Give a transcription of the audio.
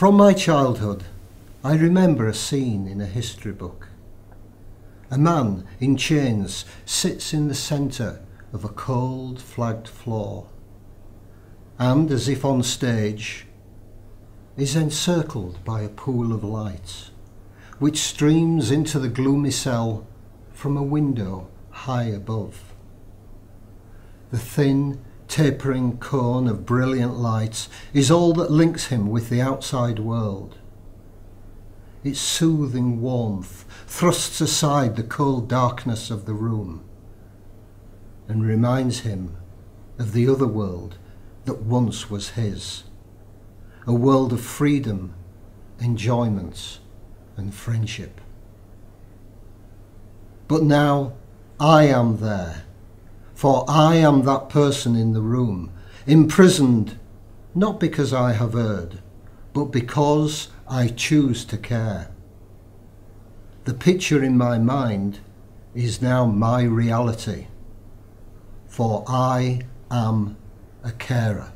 From my childhood, I remember a scene in a history book. A man in chains sits in the centre of a cold flagged floor and, as if on stage, is encircled by a pool of light which streams into the gloomy cell from a window high above. The thin, tapering cone of brilliant light is all that links him with the outside world. Its soothing warmth thrusts aside the cold darkness of the room and reminds him of the other world that once was his a world of freedom, enjoyments and friendship. But now I am there, for I am that person in the room, imprisoned not because I have erred, but because I choose to care. The picture in my mind is now my reality, for I am a carer.